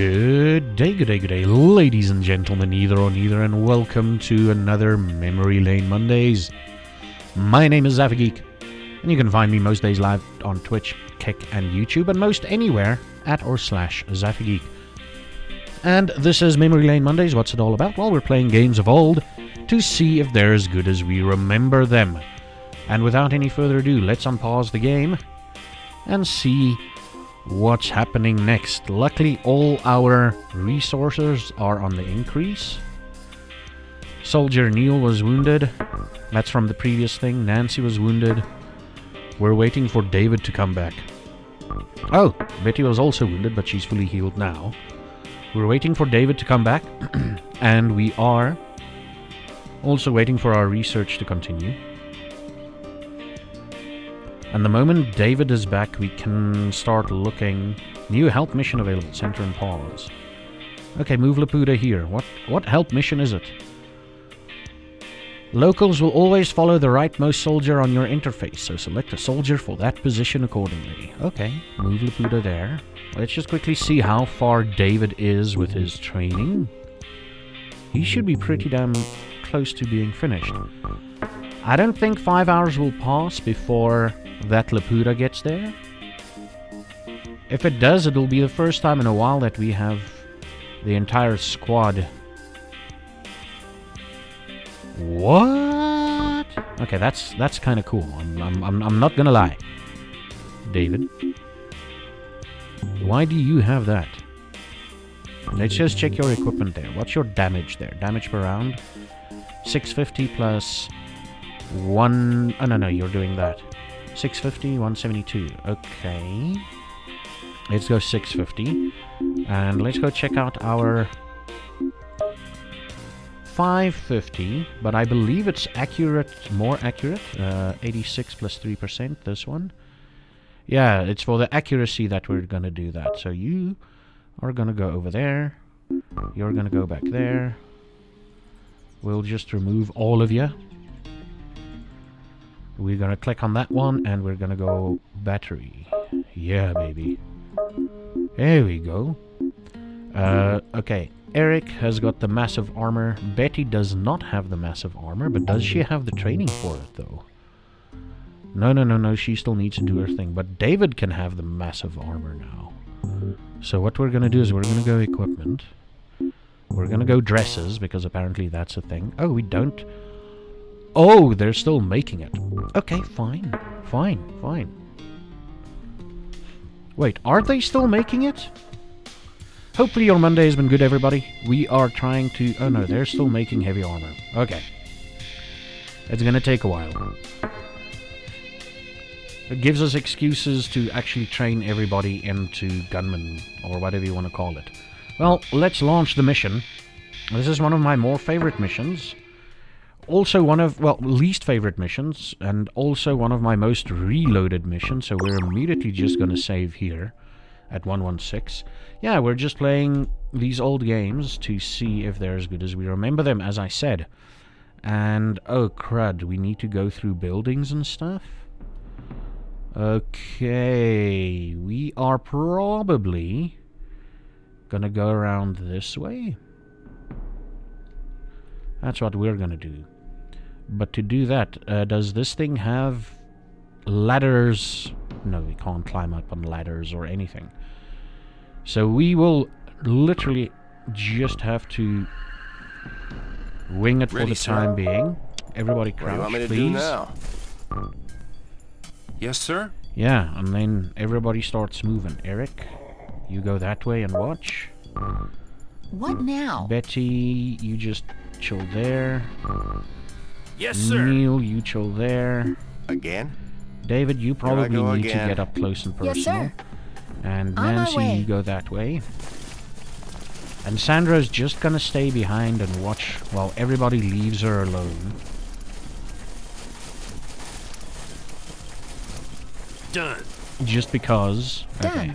Good day, good day, good day, ladies and gentlemen, either or neither, and welcome to another Memory Lane Mondays. My name is Zaffageek, and you can find me most days live on Twitch, Kick, and YouTube, and most anywhere at or slash Zaffageek. And this is Memory Lane Mondays. What's it all about? Well, we're playing games of old to see if they're as good as we remember them. And without any further ado, let's unpause the game and see what's happening next. Luckily, all our resources are on the increase. Soldier Neil was wounded. That's from the previous thing. Nancy was wounded. We're waiting for David to come back. Oh, Betty was also wounded, but she's fully healed now. We're waiting for David to come back, and we are also waiting for our research to continue. And the moment David is back, we can start looking. New help mission available. Center and pause. Okay, move Laputa here. What what help mission is it? Locals will always follow the rightmost soldier on your interface, so select a soldier for that position accordingly. Okay, move Laputa there. Let's just quickly see how far David is with his training. He should be pretty damn close to being finished. I don't think five hours will pass before that Laputa gets there. If it does, it'll be the first time in a while that we have the entire squad. What? Okay, that's that's kind of cool. I'm, I'm, I'm, I'm not gonna lie. David. Why do you have that? Let's just check your equipment there. What's your damage there? Damage per round? 650 plus 1... Oh, no, no, you're doing that. 650, 172. Okay. Let's go 650. And let's go check out our 550. But I believe it's accurate, more accurate. Uh, 86 plus 3%, this one. Yeah, it's for the accuracy that we're going to do that. So you are going to go over there. You're going to go back there. We'll just remove all of you. We're to click on that one and we're to go battery. Yeah, baby. There we go. Uh, okay. Eric has got the massive armor. Betty does not have the massive armor, but does she have the training for it, though? No, no, no, no, she still needs to do her thing. But David can have the massive armor now. So what we're going to do is we're going to go equipment. We're going to go dresses, because apparently that's a thing. Oh, we don't... Oh, they're still making it. Okay, fine. Fine, fine. Wait, are they still making it? Hopefully your Monday has been good, everybody. We are trying to... Oh no, they're still making heavy armor. Okay. It's gonna take a while. It gives us excuses to actually train everybody into gunmen, or whatever you want to call it. Well, let's launch the mission. This is one of my more favorite missions. Also one of, well, least favorite missions, and also one of my most reloaded missions, so we're immediately just going to save here at 116. Yeah, we're just playing these old games to see if they're as good as we remember them, as I said. And, oh crud, we need to go through buildings and stuff? Okay, we are probably gonna go around this way. That's what we're gonna do. But to do that, uh, does this thing have ladders? No, we can't climb up on ladders or anything. So we will literally just have to wing it Ready, for the sir. time being. Everybody What do crouch, you want me to please. do now? Yes, sir? Yeah, and then everybody starts moving. Eric, you go that way and watch. What now? Betty, you just chill there. Yes, sir. Neil, you chill there. Again? David, you probably need again. to get up close and personal. Yes, sir. And On my Nancy, way. you go that way. And Sandra's just gonna stay behind and watch while everybody leaves her alone. Done. Just because. Okay.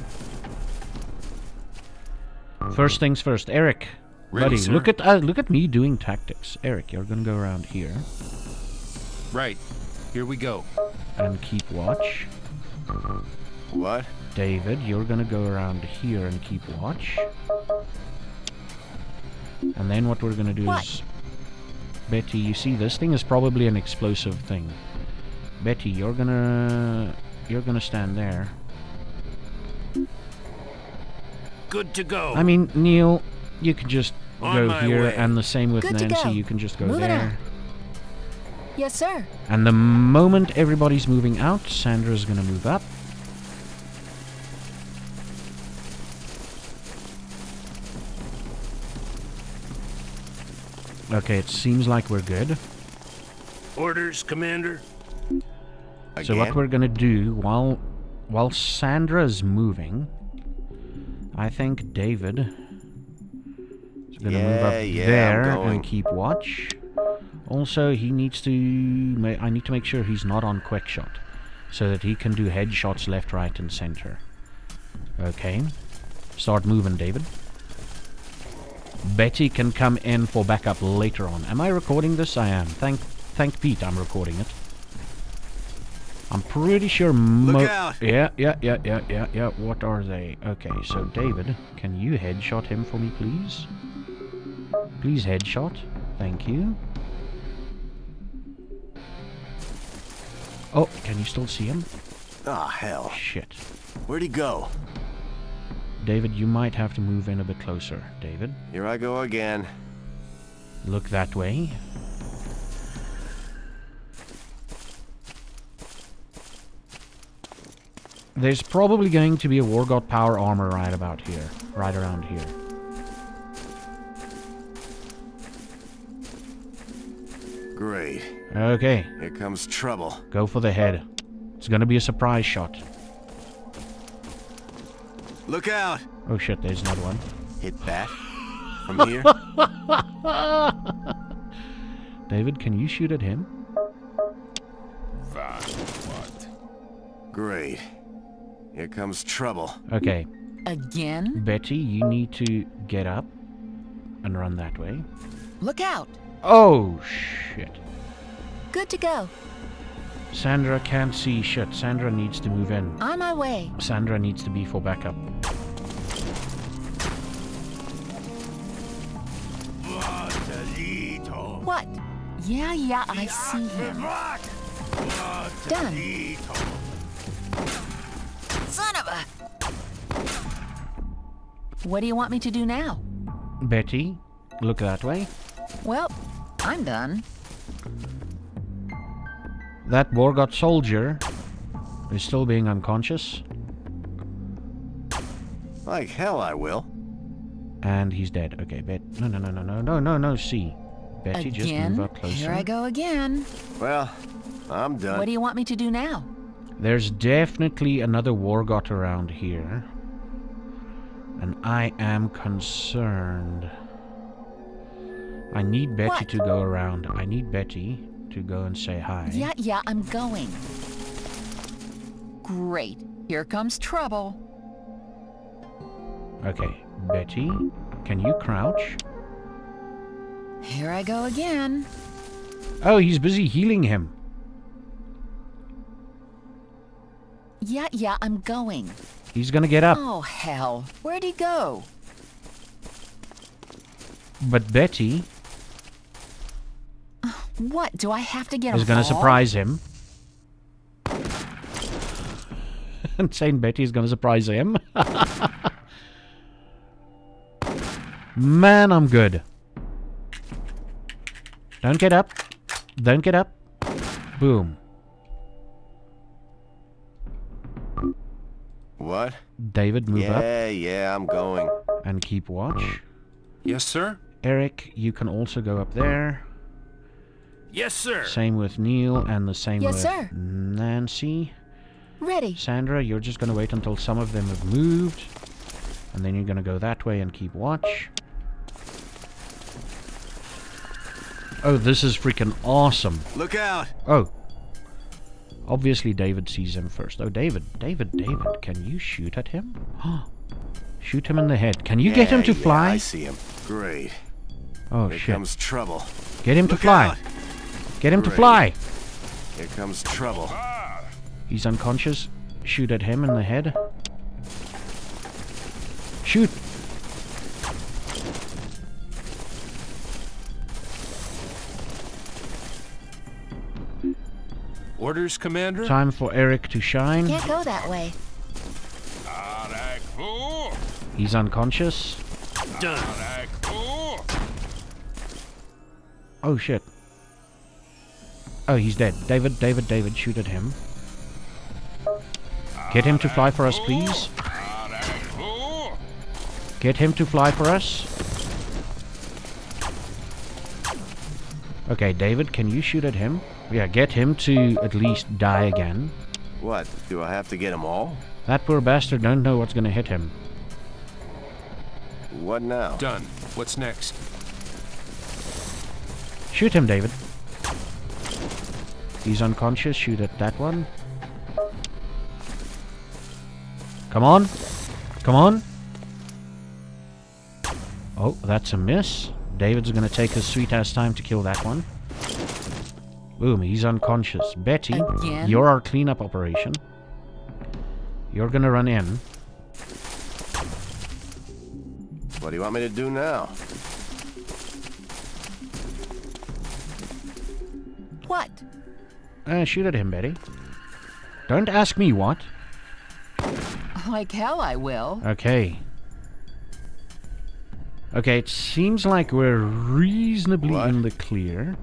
Done. First things first, Eric. Ready, buddy, sir. look at uh, look at me doing tactics. Eric, you're gonna go around here Right. Here we go. and keep watch. What? David, you're gonna go around here and keep watch. And then what we're gonna do What? is... Betty, you see this thing is probably an explosive thing. Betty, you're gonna... You're gonna stand there. Good to go. I mean, Neil, you can just On go here, way. and the same with Good Nancy, you can just go Moving there. out. Yes, sir. And the moment everybody's moving out, Sandra's gonna move up. Okay, it seems like we're good. Orders, Commander. So what we're gonna do while while Sandra's moving, I think David gonna move Yeah, up yeah, there and keep watch. Also, he needs to. I need to make sure he's not on quick shot, so that he can do headshots left, right, and center. Okay, start moving, David. Betty can come in for backup later on. Am I recording this? I am. Thank, thank Pete, I'm recording it. I'm pretty sure Look out. Yeah, yeah, yeah, yeah, yeah, yeah. What are they? Okay, so David, can you headshot him for me, please? Please headshot. Thank you. Oh, can you still see him? Ah, hell. Shit. Where'd he go? David, you might have to move in a bit closer. David, Here I go again. look that way. There's probably going to be a Wargot power armor right about here. Right around here. Great. Okay, Here comes trouble. go for the head. It's gonna be a surprise shot. Look out! Oh shit, there's another one. Hit that. From here? David, can you shoot at him? What? Great. Here comes trouble. Okay, Again? Betty, you need to get up and run that way. Look out. Oh shit. Good to go. Sandra can't see shit. Sandra needs to move in. On my way. Sandra needs to be for backup. What? Yeah, yeah, I see him. Done. Son of a... What do you want me to do now? Betty, look that way. Well, I'm done. That Wargot soldier is still being unconscious, Like hell I will. and he's dead. Okay, Bet. No, no, no, no, no, no, no, no. See, Betty, just move up closer. Here I go again. Well, I'm done. What do you want me to do now? There's definitely another Wargot around here. And I am concerned. I need Betty What? to go around. I need Betty to go and say hi. Yeah, yeah, I'm going. Great. Here comes trouble. Okay, Betty, can you crouch? Here I go again. Oh, he's busy healing him. Yeah, yeah, I'm going. He's gonna get up. Oh, hell. Where'd he go? But Betty What? Do I have to get is gonna surprise him. and saying Betty is gonna surprise him. Man, I'm good. Don't get up. Don't get up. Boom. What? David, move up yeah, yeah, I'm going. and keep watch. Yes, sir. Eric, you can also go up there. Yes, sir. Same with Neil and the same Yes, with sir. Nancy. Ready. Sandra, you're just going to wait until some of them have moved. And then you're going to go that way and keep watch. Oh, this is freaking awesome. Look out! Oh. Obviously, David sees him first. Oh, David, David, David, can you shoot at him? shoot him in the head. Can you get him to yeah, fly? I see him. Great. oh, Here shit. comes trouble. Get him to fly. out. Get him to fly. Here comes trouble. He's unconscious. shoot at him in the head. Shoot! Orders, Commander? Time for Eric to shine. Can't go that way. He's unconscious. Done. Oh shit. Oh, he's dead. David, David, David, shoot at him. Get him to fly for us, please. Get him to fly for us. Okay, David, can you shoot at him? Yeah, get him to at least die again. What? Do I have to get them all? That poor bastard don't know what's gonna hit him. What now? Done. What's next? Shoot him, David. He's unconscious. Shoot at that one. Come on. Come on. Oh, that's a miss. David's gonna take his sweet ass time to kill that one. Boom, he's unconscious. Betty, Again? you're our cleanup operation. You're gonna run in. What do you want me to do now? Uh, shoot at him, Betty. Don't ask me what. Like hell I will. Okay. Okay, it seems like we're reasonably What? in the clear.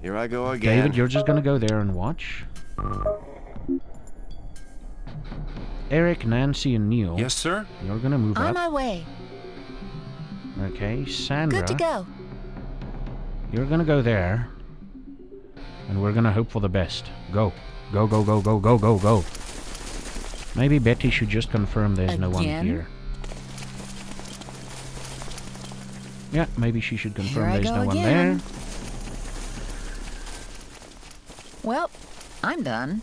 Here I go again. David, you're just gonna go there and watch. Eric, Nancy, and Neil, Yes, sir? you're gonna move On up. my way. Okay, Sandra, Good to go. you're gonna go there. And we're gonna hope for the best. Go. Go, go, go, go, go, go, go. Maybe Betty should just confirm there's no one here. Yeah, maybe she should confirm Here there's go no one again. there. Well, I'm done.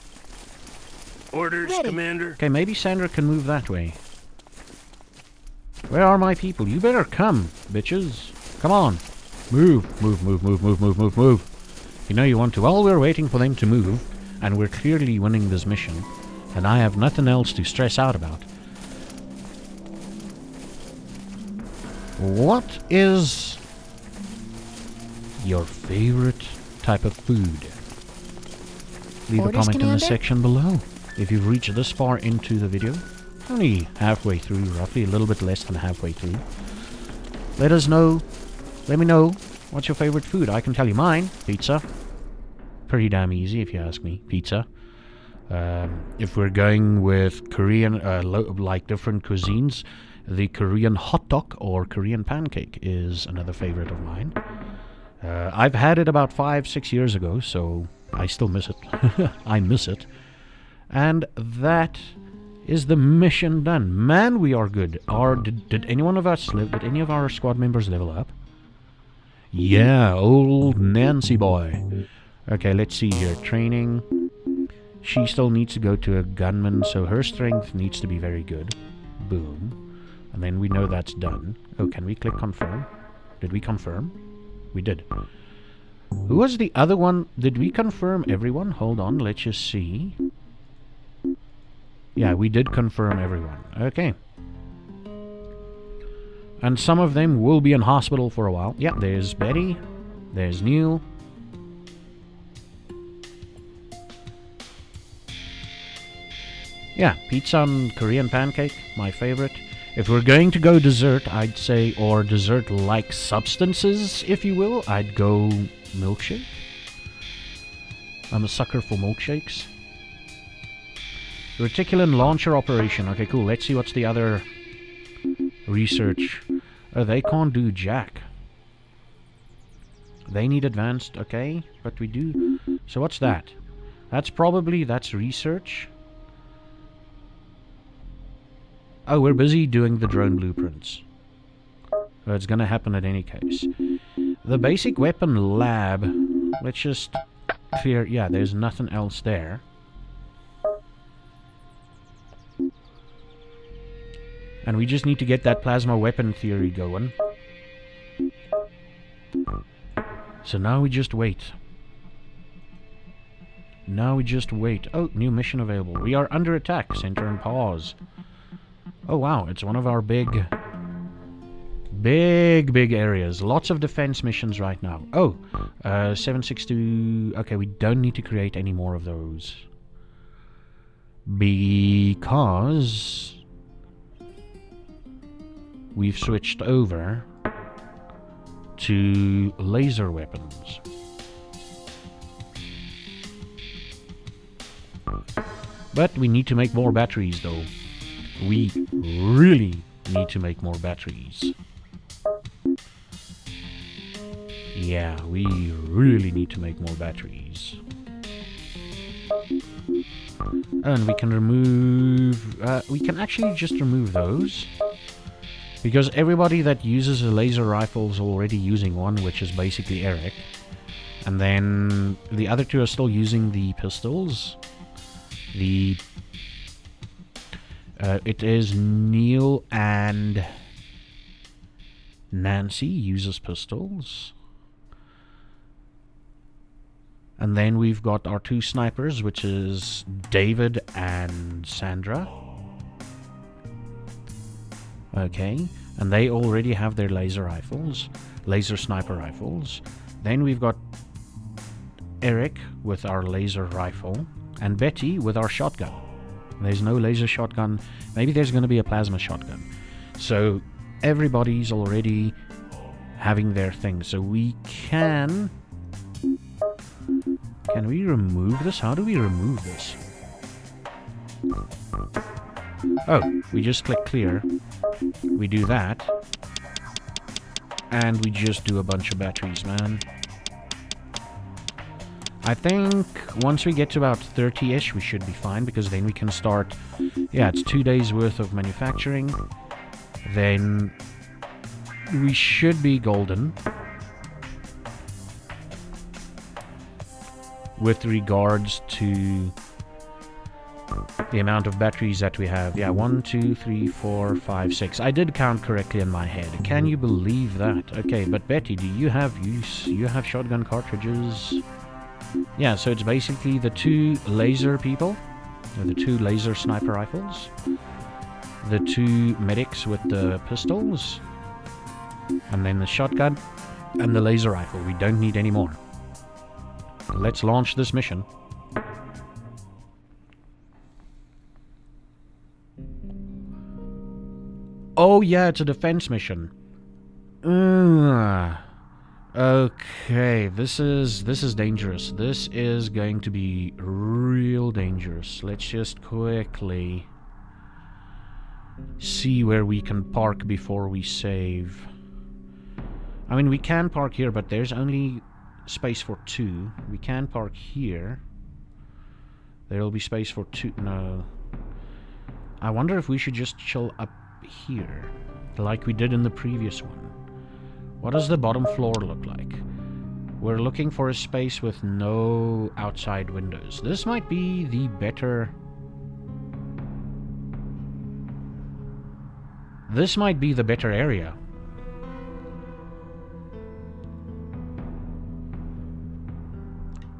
Orders, Ready. Commander. Okay, maybe Sandra can move that way. Where are my people? You better come, bitches. Come on. Move, move, move, move, move, move, move, move. You know you want to. While we're waiting for them to move, and we're clearly winning this mission, and I have nothing else to stress out about. What is your favorite type of food? Leave a Orders, comment in the section below. If you've reached this far into the video, only halfway through, roughly a little bit less than halfway through, let us know. Let me know what's your favorite food. I can tell you mine. Pizza. Pretty damn easy if you ask me. Pizza. Um, if we're going with Korean, uh, like different cuisines, the Korean hot dog or Korean pancake is another favorite of mine. Uh, I've had it about five, six years ago, so I still miss it. I miss it. And that is the mission done. Man, we are good. Are did, did any one of us live? Did any of our squad members level up? Yeah, old Nancy boy. Okay, let's see here. Training. She still needs to go to a gunman, so her strength needs to be very good. Boom. And then we know that's done. Oh, can we click confirm? Did we confirm? We did. Who was the other one? Did we confirm everyone? Hold on, let's just see. Yeah, we did confirm everyone. Okay. And some of them will be in hospital for a while. Yeah, there's Betty. There's Neil. Yeah, pizza and Korean pancake, my favorite. If we're going to go dessert, I'd say, or dessert-like substances, if you will, I'd go milkshake. I'm a sucker for milkshakes. Reticulan launcher operation. Okay, cool. Let's see what's the other research. Oh, they can't do jack. They need advanced, okay, but we do. So what's that? That's probably, that's research. Oh, we're busy doing the drone blueprints. It's gonna happen at any case. The basic weapon lab, let's just clear, yeah, there's nothing else there. And we just need to get that plasma weapon theory going. So now we just wait. Now we just wait. Oh, new mission available. We are under attack. Center and pause. Oh wow, it's one of our big, big, big areas. Lots of defense missions right now. Oh, uh, 762... Okay, we don't need to create any more of those. Because... We've switched over to laser weapons. But we need to make more batteries though. We really need to make more batteries. Yeah, we really need to make more batteries. And we can remove... Uh, we can actually just remove those. Because everybody that uses a laser rifle is already using one, which is basically Eric. And then the other two are still using the pistols. The uh, it is Neil and Nancy uses pistols. And then we've got our two snipers, which is David and Sandra. Okay, and they already have their laser rifles, laser sniper rifles. Then we've got Eric with our laser rifle, and Betty with our shotgun. There's no laser shotgun. Maybe there's going to be a plasma shotgun. So everybody's already having their thing. So we can... Can we remove this? How do we remove this? Oh, we just click clear. We do that. And we just do a bunch of batteries, man. I think once we get to about 30-ish, we should be fine, because then we can start... Yeah, it's two days worth of manufacturing. Then we should be golden. With regards to the amount of batteries that we have. Yeah, one, two, three, four, five, six. I did count correctly in my head. Can you believe that? Okay, but Betty, do you have use? You have shotgun cartridges? Yeah, so it's basically the two laser people, the two laser sniper rifles, the two medics with the pistols, and then the shotgun and the laser rifle. We don't need any more. Let's launch this mission. Oh yeah, it's a defense mission. Ugh. Okay, this is this is dangerous. This is going to be real dangerous. Let's just quickly see where we can park before we save. I mean, we can park here, but there's only space for two. We can park here. There'll be space for two. No. I wonder if we should just chill up here, like we did in the previous one. What does the bottom floor look like? We're looking for a space with no outside windows. This might be the better... This might be the better area.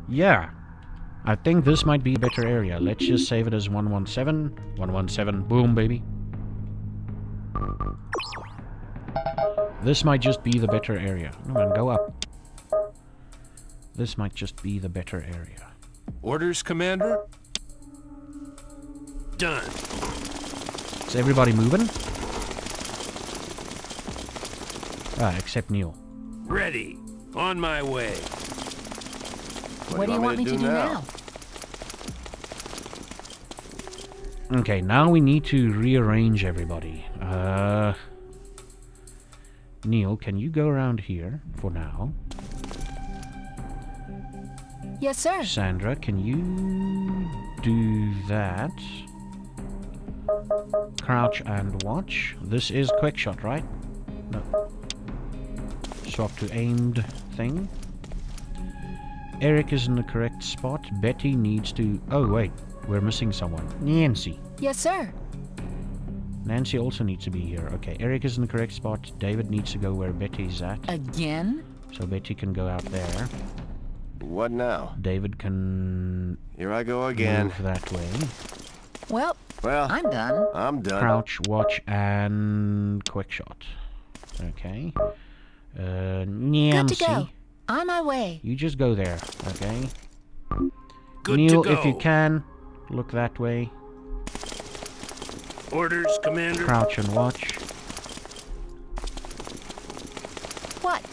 Yeah. I think this might be a better area. Let's just save it as 117. 117. Boom, baby. This might just be the better area. No, man, go up. This might just be the better area. Orders, Commander? Done. Is everybody moving? Ah, except Neil. Ready. On my way. What, do you want me to do now? Okay, now we need to rearrange everybody. Uh... Neil, can you go around here for now? Yes, sir. Sandra, can you do that? Crouch and watch. This is quick shot, right? No. Swap to aimed thing. Eric is in the correct spot. Betty needs to... Oh, wait. We're missing someone. Nancy. Yes, sir. Nancy also needs to be here. Okay, Eric is in the correct spot. David needs to go where Betty's at. Again? So Betty can go out there. What now? David can Here I go again. move that way. Well, Well, I'm done. I'm done. Crouch, watch, and quick shot. Okay. Uh, Nancy. Good to Niamsi, go. On my way. you just go there, okay? Good Neil, to go. if you can, look that way. Orders, Commander. Crouch and watch. What?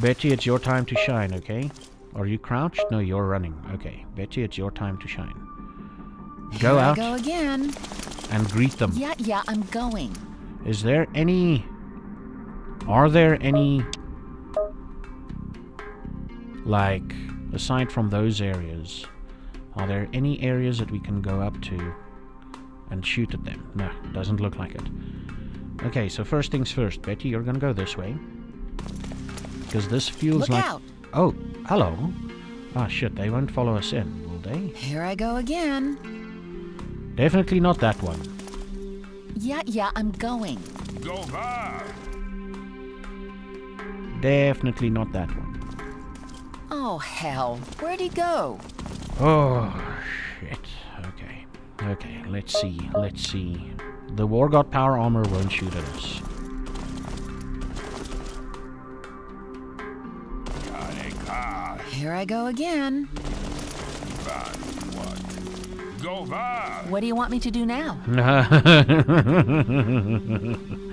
Betty, it's your time to shine, okay? Are you crouched? No, you're running. Okay. Betty, it's your time to shine. Go Here out I go again. and greet them. Yeah, yeah, I'm going. Is there any... Are there any... Like, aside from those areas, are there any areas that we can go up to and shoot at them? No, doesn't look like it. Okay, so first things first. Betty, you're gonna go this way. Because this feels Look like... out. Oh, hello. Ah, shit, they won't follow us in, will they? Here I go again. Definitely not that one. Yeah, yeah, I'm going. Go far. Definitely not that one. Oh, hell. Where'd he go? Oh, shit. Okay. Okay, let's see. Let's see. The Wargot Power Armor won't shoot at us. Here I go again. Go far. What do you want me to do now?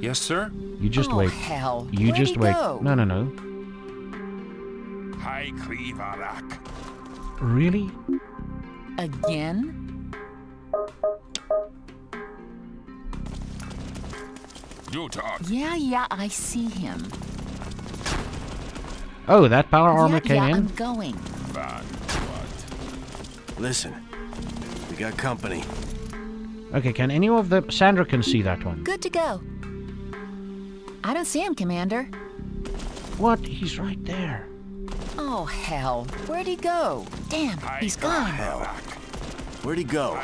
Yes, sir. you just oh, wait. hell. You Where'd just he wait. Go? No, no, no. High Cleavarak. Really? Again? You talk. Yeah, yeah, I see him. Oh, that power armor yeah, came yeah, in? I'm going. Van what? Listen, we got company. Okay, can any of the... Sandra can see that one. Good to go. I don't see him, Commander. What? He's right there. Oh, hell. Where'd he go? Damn, he's gone. Hell. Where'd he go?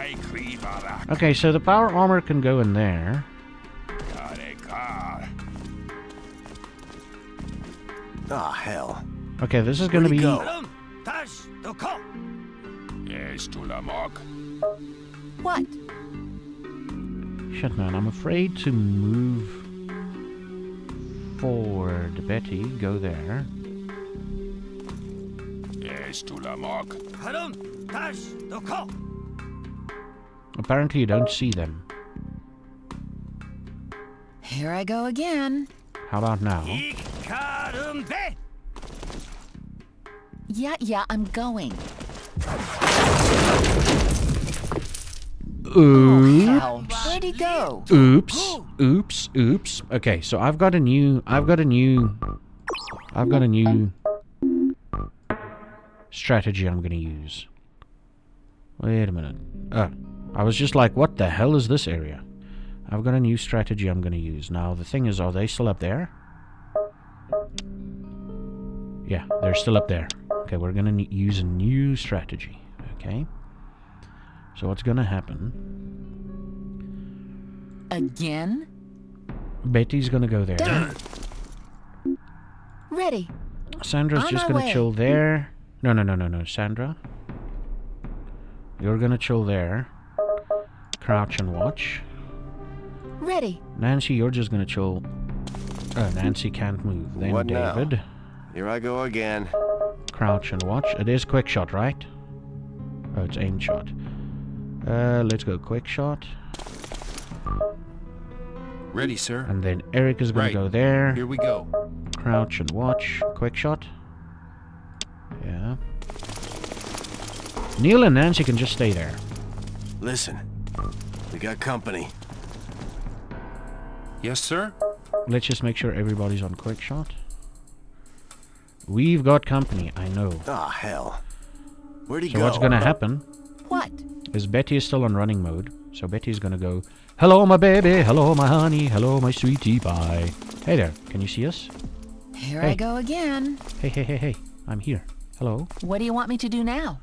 Okay, so the power armor can go in there. Karekar. Ah, hell. Okay, this is gonna be... go? Yes, Tulamok. What? Shit, man, I'm afraid to move forward. Betty, go there. Yes, Tulamok. Apparently you don't see them. Here I go again. How about now? Yeah, yeah, I'm going. Oh, Where'd he go? Oops. Oops. Oops. Okay, so I've got a new I've got a new I've got a new strategy I'm gonna use. Wait a minute. Uh I was just like, what the hell is this area? I've got a new strategy I'm gonna use. Now the thing is, are they still up there? Yeah, they're still up there. Okay, we're gonna use a new strategy. Okay. So what's gonna happen? Again? Betty's gonna go there. Done. Ready. Sandra's On just gonna chill there. No, no, no, no, no. Sandra. You're gonna chill there. Crouch and watch. Ready. Nancy, you're just gonna chill. Oh, Nancy can't move. Then What now? David. Here I go again. Crouch and watch. It is quick shot, right? Oh, it's aim shot. Uh, let's go quick shot. Ready, sir. And then Eric is gonna Right. go there. Here we go. Crouch and watch. Quick shot. Yeah. Neil and Nancy can just stay there. Listen, we got company. Yes, sir. Let's just make sure everybody's on quick shot. We've got company, I know. Ah, hell. Where'd he So go? what's gonna happen What? is Betty is still on running mode. So Betty's gonna go, Hello my baby, hello my honey, hello my sweetie pie. Hey there, can you see us? Here Hey. I go again. Hey, hey, hey, hey, I'm here. Hello, What do you want me to do now?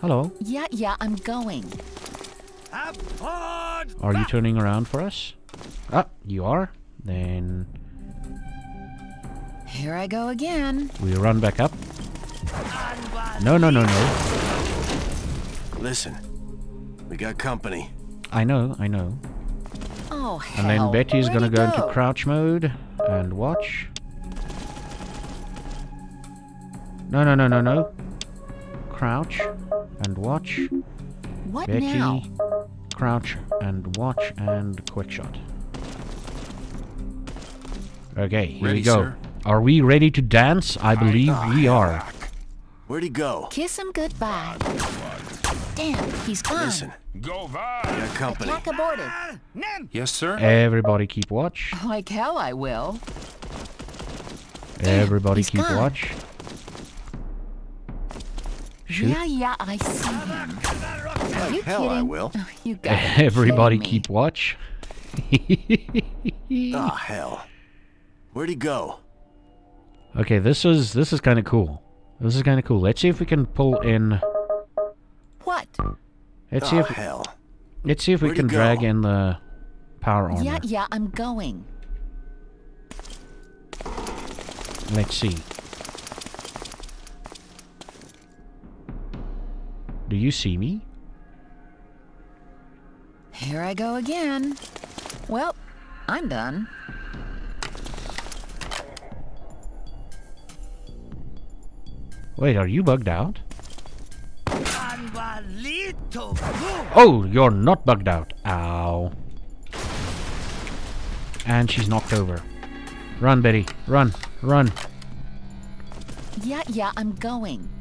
hello. Yeah, yeah, I'm going. Are you turning around for us? Ah, you are? Then Here I go again. we run back up. No, no, no, no. Listen. We got company. I know, I know. Oh, hell, And then Betty's Where'd gonna he go into crouch mode and watch. No, no, no, no, no. Crouch and watch. What Betty, now? crouch and watch and quick shot. Okay, here Ready, we go. sir. Are we ready to dance? I believe we are. Where'd he go? Kiss him goodbye. Damn, he's gone. Listen. Go We var! company. Attack aborted. Yes, sir. Everybody keep watch. Like hell I will. Everybody he's keep gone. watch. Shoot. Yeah, yeah, I see him. Are you hell I kidding? will. Oh, you got Everybody me. keep watch. Ah, hell. Where'd he go? Okay, this is this is kind of cool. This is kind of cool. Let's see if we can pull in. What? Let's see Oh, if hell. let's see if we Where'd he can drag in the power armor. Yeah, yeah, I'm going. Let's see. Do you see me? Here I go again. Well, I'm done. Wait, are you bugged out? Oh, you're not bugged out. Ow. And she's knocked over. Run, Betty. Run. Run. Yeah, yeah, I'm going.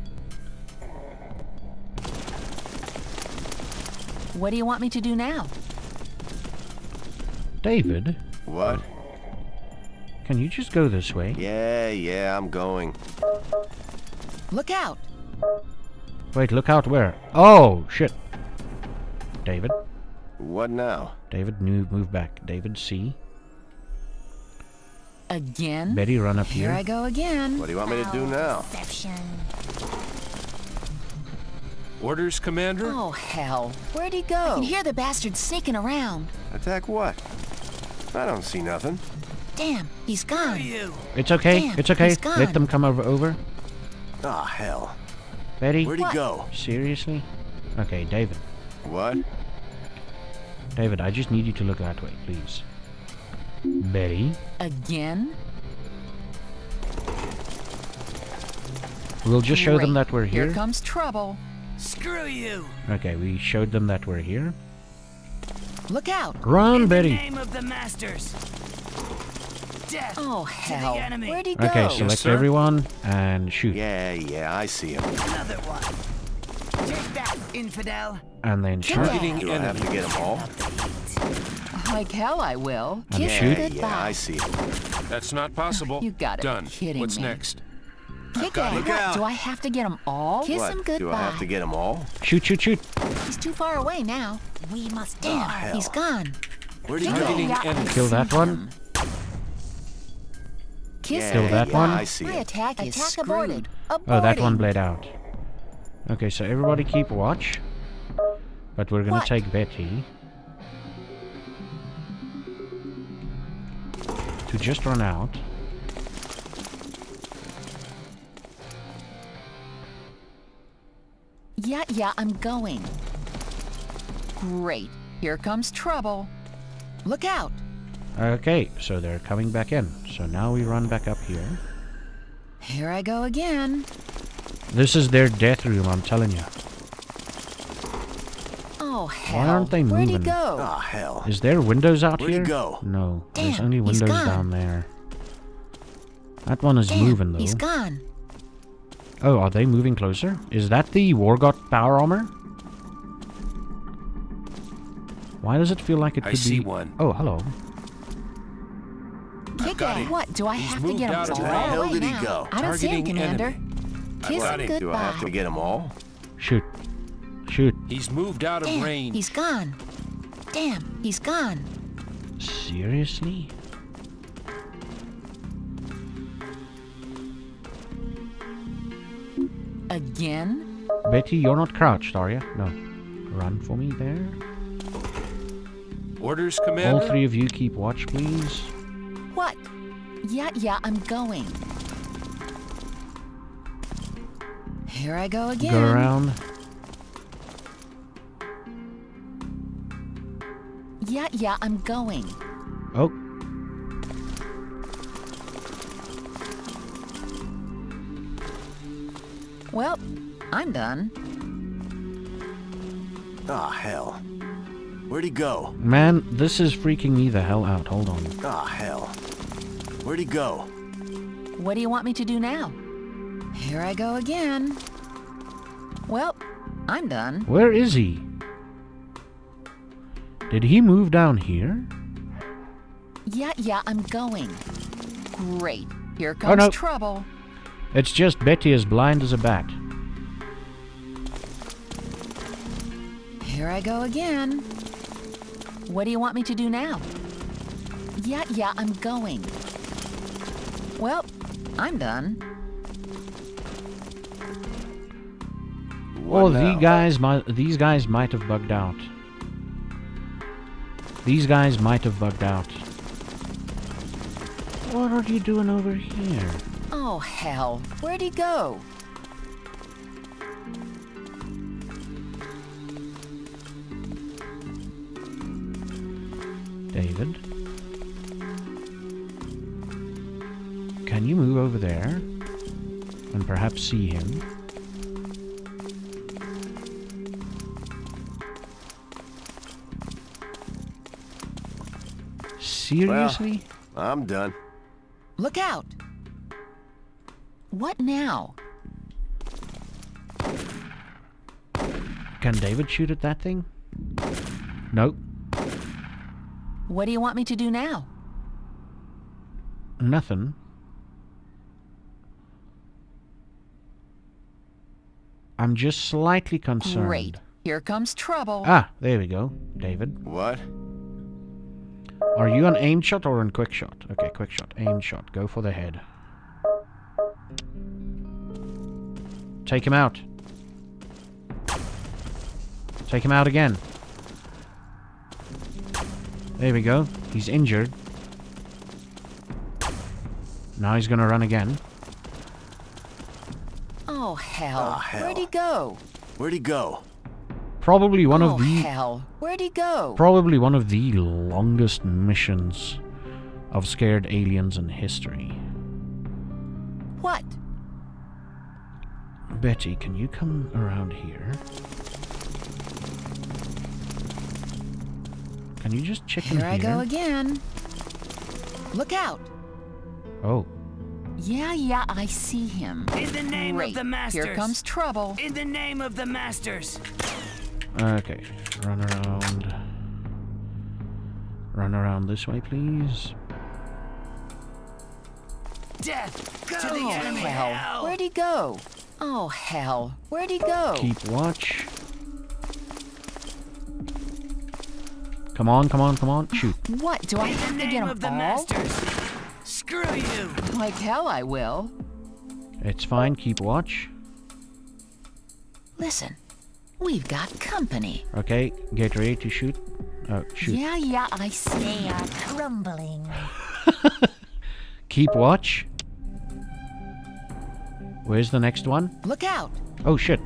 What do you want me to do now? David, What? can you just go this way? Yeah, yeah, I'm going. Look out! Wait, look out where? Oh, shit. David. What now? David, move, move back. David, see. Again? Betty, run up Here here. I go again. What do you want me to do now? Orders, Commander? Oh, hell. Where'd he go? I can hear the bastard sneaking around. Attack what? I don't see nothing. Damn, he's gone. It's okay. Damn, it's okay. Let them come over. over. Ah, hell. Betty. Where'd he What? go? Seriously? Okay, David. What? David, I just need you to look that way, please. Betty. Again? We'll just show them that we're here. Here comes trouble. Screw you! Okay, we showed them that we're here. Look out! Run, In Betty. the name of the masters! Death Oh, to hell. the enemy! Where'd he go? Okay, select sir. everyone and shoot. Yeah, yeah, I see him. Another one! Take that, infidel! And then Get shoot. back. Targeting Do I have to get them all? Like hell I will. And Kiss shoot. Yeah, I see him. That's not possible. You got it. Done. kidding What's me. next? Kick got it. it. Look What? out. Do I have to get them all? Kiss what? him goodbye. Do I have to get them all? Shoot, shoot, shoot. He's too far away now. We must Ah, Damn, hell. he's gone. Where'd he Kick go? Targeting. Yeah, Kill that one. Kiss Yeah, Kill that yeah, one. I see My attack is Attack screwed. aborted. Oh, that one bled out. Okay, so everybody keep watch. But we're gonna What? take Betty. To just run out. Yeah, yeah, I'm going. Great. Here comes trouble. Look out. Okay, so they're coming back in. So now we run back up here. Here I go again. This is their death room, I'm telling you. Oh, hell. Why aren't they Where'd he moving? go? Ah, hell. Is there windows out Where'd he here? go? No, there's only windows down there. That one is Damn, moving though. he's gone. Oh, are they moving closer? Is that the Wargot power armor? Why does it feel like it I could see be? one. Oh, hello. Kick got it. What? Do I He's have to get him out all. Where the hell did he now? go? I don't see him, Targeting Commander. enemy. Kiss What? him Do I have to get them all? Shoot. Shoot. He's moved out of Damn, range. he's gone. Damn, he's gone. Seriously? Again? Betty, you're not crouched, are you? No. Run for me there. Orders, Commander? All three of you keep watch, please. What? Yeah, yeah, I'm going. Here I go again. Go around. Yeah, yeah, I'm going. Oh. Well, I'm done. Ah, hell. Where'd he go? Man, this is freaking me the hell out. Hold on. Ah, hell. Where'd he go? What do you want me to do now? Here I go again. Well, I'm done. Where is he? Did he move down here? Yeah, yeah, I'm going. Great. Here Oh, comes no. trouble. It's just Betty as blind as a bat. Here I go again. What do you want me to do now? Yeah, yeah, I'm going. Well, I'm done. What oh, now? the guys might, these guys might have bugged out. These guys might have bugged out. What are you doing over here? Oh, hell. Where'd he go? David? Can you move over there? And perhaps see him? Seriously? I'm done. Look out. What now? Can David shoot at that thing? Nope. What do you want me to do now? Nothing. I'm just slightly concerned. Great. Here comes trouble. Ah, there we go. David. What? Are you on aim shot or on quick shot? Okay, quick shot. Aim shot. Go for the head. Take him out. Take him out again. There we go. He's injured. Now he's gonna run again. Oh, hell. Ah, hell. Where'd he go? Where'd he go? Probably one oh, of the hell. Where'd he go? probably one of the longest missions of scared aliens in history. what? Betty, can you come around here? Can you just chicken Here here? I go again. Look out. Oh, Yeah, yeah, I see him. In the name Great. of the masters. Here comes trouble. In the name of the masters. okay. Run around. Run around this way, please. Death oh, to Oh, the enemy. hell. Hell. Where'd he go? Oh, hell. Where'd he go? Keep watch. Come on, come on, come on. Shoot. What? Do I In have to name get of the all? masters. Screw you. Like hell I will. It's fine. Keep watch. Listen, we've got company. Okay, get ready to shoot. Oh, shoot. Yeah, yeah, I see. They are crumbling. Keep watch. Where's the next one? Look out. Oh, shit.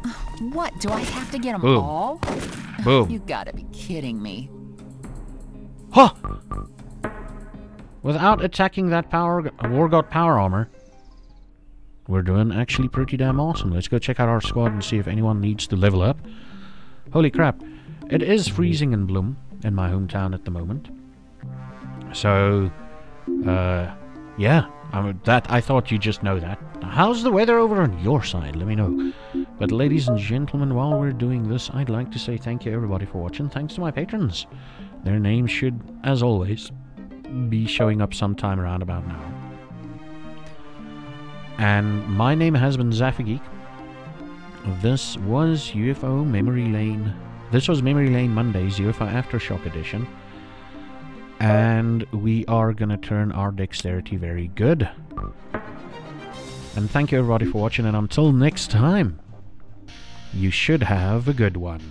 What? Do I have to get them Boom. all? Boom. You gotta be kidding me. Huh! Without attacking that power, Wargot power armor, we're doing actually pretty damn awesome. Let's go check out our squad and see if anyone needs to level up. Holy crap. It is freezing in Bloem in my hometown at the moment. So, uh, yeah. I that I thought you just know that. How's the weather over on your side? Let me know. But ladies and gentlemen, while we're doing this, I'd like to say thank you everybody for watching. Thanks to my patrons. Their names should, as always, be showing up sometime around about now. And my name has been Zaffageek. This was UFO Memory Lane. This was Memory Lane Mondays, UFO Aftershock Edition. And we are gonna turn our dexterity very good. And thank you everybody for watching, and until next time, you should have a good one.